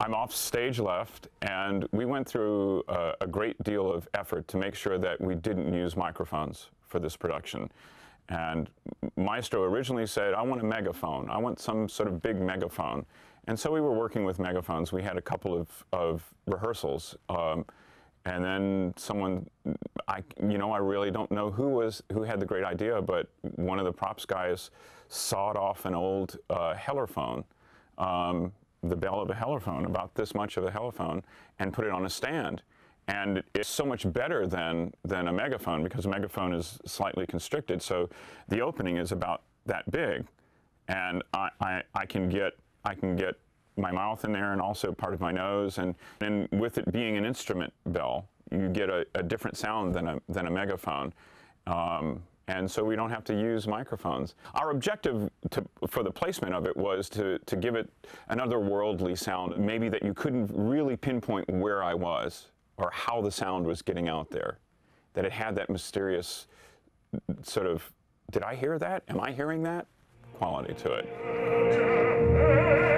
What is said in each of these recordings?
I'm off stage left, and we went through a, a, great deal of effort to make sure that we didn't use microphones for this production. And Maestro originally said, I want a megaphone. I want some sort of big megaphone. And so we were working with megaphones. We had a couple of, of rehearsals. Um, and then someone, I, you know, I really don't know who was who had the great idea, but one of the props guys sawed off an old uh, Hollerphone um, the bell of a hollerphone, about this much of a hollerphone, and put it on a stand. And it's so much better than, than a megaphone because a megaphone is slightly constricted. So the opening is about that big. And I, I, I can get I can get my mouth in there and also part of my nose. And, and with it being an instrument bell, you get a, a different sound than a, than a megaphone. Um, and so we don't have to use microphones. Our objective to, for the placement of it was to, to give it an otherworldly sound, maybe that you couldn't really pinpoint where I was or how the sound was getting out there, that it had that mysterious sort of, did I hear that? Am I hearing that? quality to it.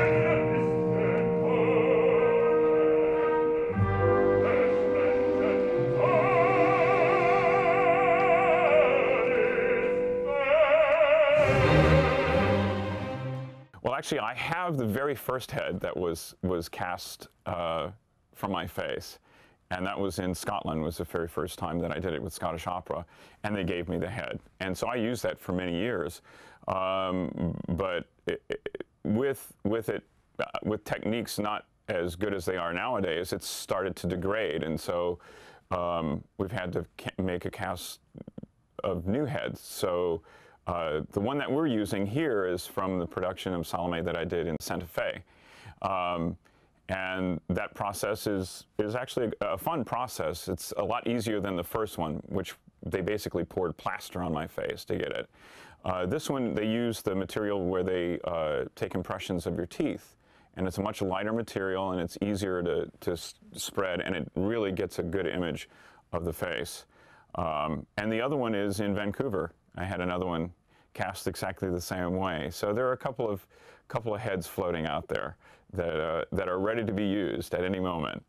Actually, I have the very first head that was, was cast uh, from my face. And that was in Scotland, was the very first time that I did it with Scottish Opera. And they gave me the head. And so I used that for many years. Um, but it, it, with, with it, uh, with techniques not as good as they are nowadays, it's started to degrade. And so um, we've had to make a cast of new heads. So uh, the one that we're using here is from the production of Salome that I did in Santa Fe. Um, and that process is, is actually a, fun process. It's a lot easier than the first one, which they basically poured plaster on my face to get it. Uh, this one, they use the material where they uh, take impressions of your teeth. And it's a much lighter material and it's easier to, to spread and it really gets a good image of the face. Um, and the other one is in Vancouver. I had another one cast exactly the same way. So there are a couple of, couple of heads floating out there that, uh, that are ready to be used at any moment.